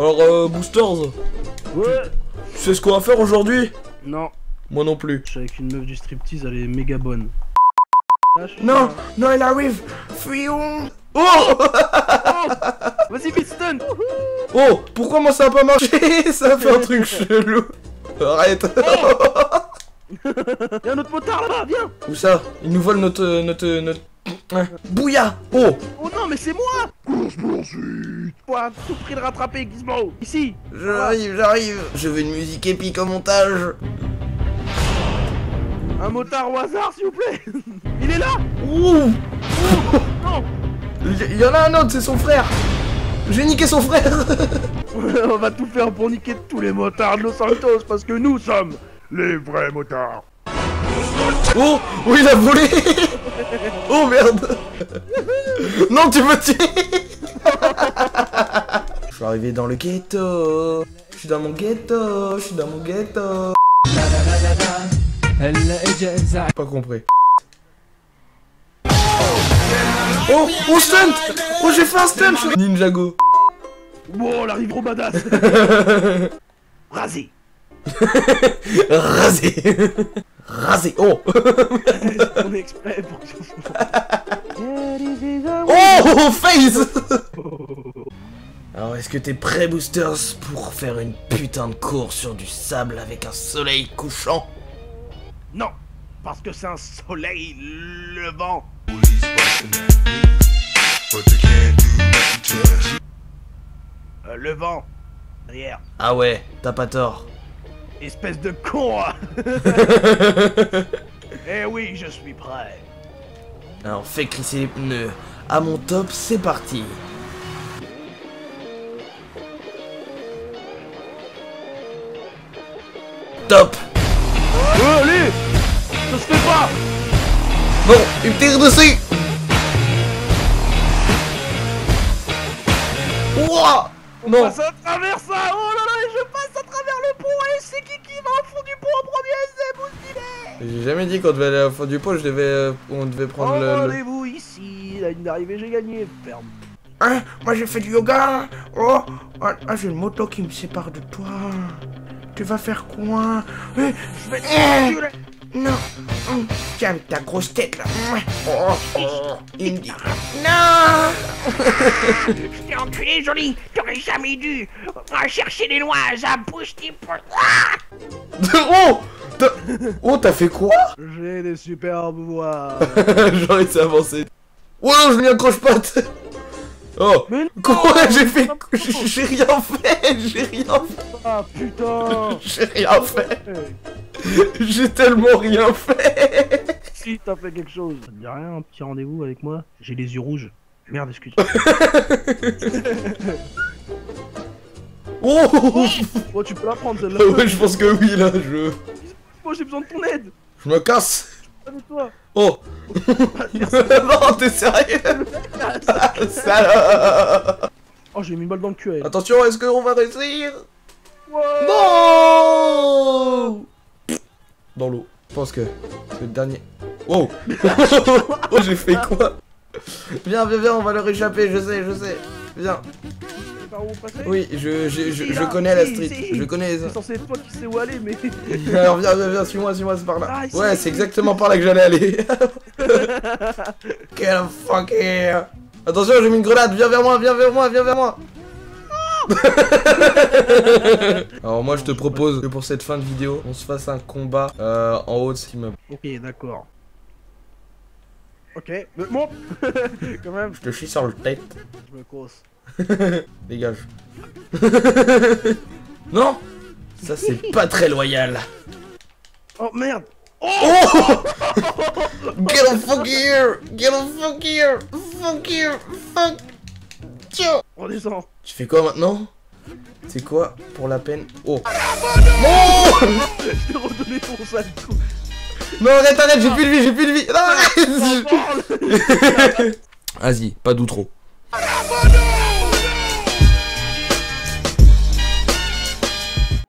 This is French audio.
Alors, euh, Boosters Ouais Tu sais ce qu'on va faire aujourd'hui? Non. Moi non plus. Je avec une meuf du striptease, elle est méga bonne. Non, non, elle arrive. Fuyons Oh Vas-y, Piston Oh Pourquoi moi ça a pas marché? Ça a fait un truc chelou. Arrête. Y'a un autre motard là-bas, viens. Où ça? Il nous vole notre... notre... notre... Hein? Bouya. Oh. Oh non, mais c'est moi. Course poursuite Faut à tout prix de rattraper, Gizmo. Ici. J'arrive, j'arrive. Je veux une musique épique au montage. Un motard au hasard, s'il vous plaît là Ouh. Non Il y en a un autre, c'est son frère. J'ai niqué son frère. On va tout faire pour niquer tous les motards de Los Santos, parce que nous sommes les vrais motards. Oh Oh, il a volé. Oh merde. Non, tu me tuer Je suis arrivé dans le ghetto. Je suis dans mon ghetto. Je suis dans mon ghetto. Pas compris. Oh Oh stunt. Oh j'ai fait un stunt je- Ninjago. Bon, la rive badass. Rasé. Rasé. Rasé. Oh. On est exprès pour Oh Face. Alors est-ce que t'es prêt Boosters pour faire une putain de course sur du sable avec un soleil couchant? Non Parce que c'est un soleil levant Euh, levant Derrière Ah ouais, t'as pas tort. Espèce de con hein. Eh oui, je suis prêt Alors fais crisser les pneus. À mon top, c'est parti. Top Oh, allez Ça se fait pas Bon, il me tire dessus Ouah. On Non. passe à travers ça. Oh là là, je passe à travers le pont. Et c'est qui qui va au fond du pont en premier. C'est J'ai jamais dit qu'on devait aller la fin du pot, je devais, euh, on devait prendre le... le- Rendez-vous ici. La ligne d'arrivée, j'ai gagné. Ferme. Hein? Moi j'ai fait du yoga. Oh. Ah, ah, j'ai une moto qui me sépare de toi. Tu vas faire quoi? Eh, Je vais. Non. Hum, Tiens avec ta grosse tête là. Oh, oh, Il me dit Non. Je t'ai enculé, joli. T'aurais jamais dû euh, chercher des noix à bouche tes po- Ah Oh Oh t'as fait quoi J'ai des super pouvoirs J'aurais été avancé Oh non je m'y accroche pas Oh Comment j'ai fait J'ai j'ai rien fait J'ai rien fait. Ah putain. J'ai rien fait. J'ai tellement rien fait. Si t'as fait quelque chose. Ça te dit rien, un petit rendez-vous avec moi. J'ai les yeux rouges. Merde, excuse-moi Oh Oh, tu peux la prendre celle-là. Ouais je pense que oui là je... Moi, j'ai besoin de ton aide. Je me casse toi Oh Non t'es sérieux Salope Oh, j'ai mis une balle dans le cul, elle. Attention est-ce qu'on va réussir? Non Dans l'eau. Je pense que c'est le dernier. Wow Oh j'ai fait quoi? Viens, viens, viens, on va leur échapper, je sais, je sais. Viens. Par où passer Oui, je, je, je, connais la street. Je connais C'est ça. censé être toi qui sais où aller, mais... Alors viens, viens, viens, suis-moi, suis-moi, c'est par là. Ah. Ouais, c'est exactement par là que j'allais aller. Get the fuck here. Attention, j'ai mis une grenade, viens vers moi, viens vers moi, viens vers moi. Alors moi je te propose que pour cette fin de vidéo, on se fasse un combat euh, en haut de cet immeuble. Ok, d'accord. Ok, mais bon Quand même, Je te chie sur le tête. je me crosse. Dégage. non Ça c'est pas très loyal. Oh merde. Oh Get the fuck here. Get the fuck here. Fuck here. Fuck. Tiens On descend Tu fais quoi maintenant C'est quoi pour la peine Oh. Je t'ai redonné ton sale coup. Non arrête arrête j'ai plus de vie j'ai plus de vie. Non arrête. Oh, Vas-y pas d'outro